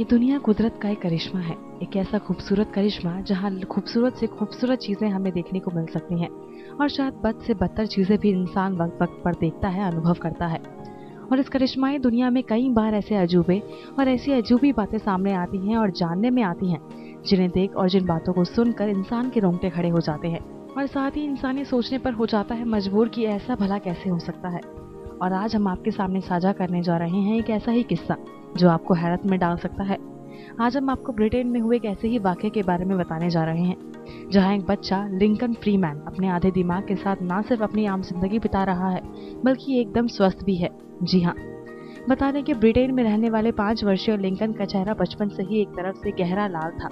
ये दुनिया कुदरत का एक करिश्मा है, एक ऐसा खूबसूरत करिश्मा जहाँ खूबसूरत से खूबसूरत चीज़ें हमें देखने को मिल सकती हैं और शायद बद से बदतर चीज़ें भी इंसान वक्त वक्त पर देखता है, अनुभव करता है। और इस करिश्माई दुनिया में कई बार ऐसे अजूबे और ऐसी अजूबी बातें सामने आती हैं और जानने में आती हैं, जिन्हें देख और जिन बातों को सुनकर इंसान के रोंगटे खड़े हो जाते हैं। और साथ ही इंसानी सोचने पर हो जाता है, मजबूर कि ऐसा भला कैसे हो सकता है। और आज हम आपके सामने साझा करने जा रहे हैं एक ऐसा ही किस्सा, जो आपको हैरत में डाल सकता है। आज हम आपको ब्रिटेन में हुए एक ऐसे ही वाक्य के बारे में बताने जा रहे हैं, जहाँ एक बच्चा लिंकन फ्रीमैन अपने आधे दिमाग के साथ ना सिर्फ़ अपनी आम ज़िंदगी बिता रहा है, बल्कि एकदम स्वस्थ भी है। जी हाँ बता दें कि ब्रिटेन में रहने वाले पाँच वर्षीय लिंकन का चेहरा बचपन से ही एक तरफ़ से गहरा लाल था,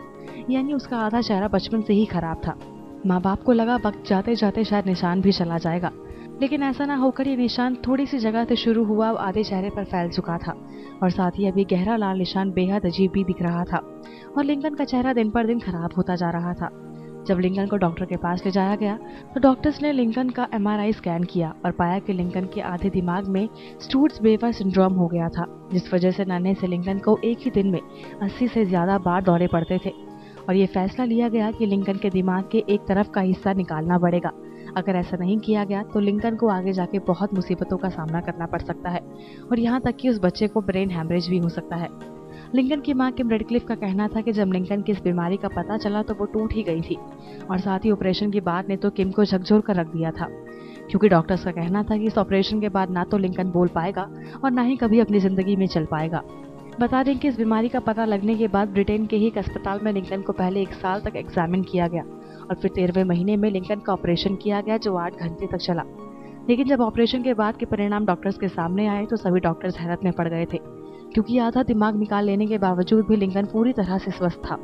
यानी उसका आधा चेहरा बचपन से ही खराब था। माँ बाप को लगा वक्त जाते जाते शायद निशान भी चला जाएगा। लेकिन ऐसा ना होकर ये निशान थोड़ी सी जगह से शुरू हुआ आधे चेहरे पर फैल चुका था। और साथ ही अभी गहरा लाल निशान बेहद अजीब भी दिख रहा था। और लिंकन का चेहरा दिन पर दिन खराब होता जा रहा था। जब लिंकन को डॉक्टर के पास ले जाया गया तो डॉक्टर्स ने लिंकन का एमआरआई स्कैन किया और पाया कि लिंकन के आधे दिमाग में स्टूट्स बेवर सिंड्रोम हो गया था, जिस वजह से नन्हे से लिंकन को एक ही दिन में 80 से ज़्यादा बार दौरे पड़ते थे। और ये फैसला लिया गया कि लिंकन के दिमाग के एक तरफ़ का हिस्सा निकालना पड़ेगा। अगर ऐसा नहीं किया गया तो लिंकन को आगे जाके बहुत मुसीबतों का सामना करना पड़ सकता है। और यहाँ तक कि उस बच्चे को ब्रेन हैमरेज भी हो सकता है। लिंकन की माँ किम रेडक्लिफ का कहना था कि जब लिंकन की इस बीमारी का पता चला तो वो टूट ही गई थी। और साथ ही ऑपरेशन के बाद ने तो किम को झकझोर कर रख दिया था। क्योंकि डॉक्टर्स का कहना था कि इस ऑपरेशन के बाद ना तो लिंकन बोल पाएगा, और ना ही कभी अपनी ज़िंदगी में चल पाएगा। बता दें कि इस बीमारी का पता लगने के बाद ब्रिटेन के ही एक अस्पताल में लिंकन को पहले एक साल तक एग्जामिन किया गया और फिर तेरहवें महीने में लिंकन का ऑपरेशन किया गया, जो आठ घंटे तक चला। लेकिन जब ऑपरेशन के बाद के परिणाम डॉक्टर्स के सामने आए तो सभी डॉक्टर्स हैरत में पड़ गए थे, क्योंकि आधा दिमाग निकाल लेने के बावजूद भी लिंकन पूरी तरह से स्वस्थ था।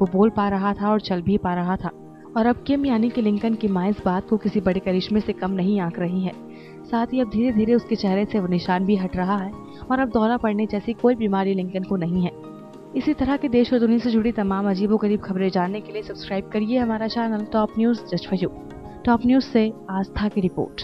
वो बोल पा रहा था और चल भी पा रहा था। और अब किम यानी कि लिंकन की माँ इस बात को किसी बड़े करिश्मे से कम नहीं आंक रही है। साथ ही अब धीरे धीरे उसके चेहरे से वो निशान भी हट रहा है और अब दौरा पड़ने जैसी कोई बीमारी लिंकन को नहीं है। इसी तरह के देश और दुनिया से जुड़ी तमाम अजीबो गरीब खबरें जानने के लिए सब्सक्राइब करिए हमारा channel top news just you. Top news से आस्था की रिपोर्ट।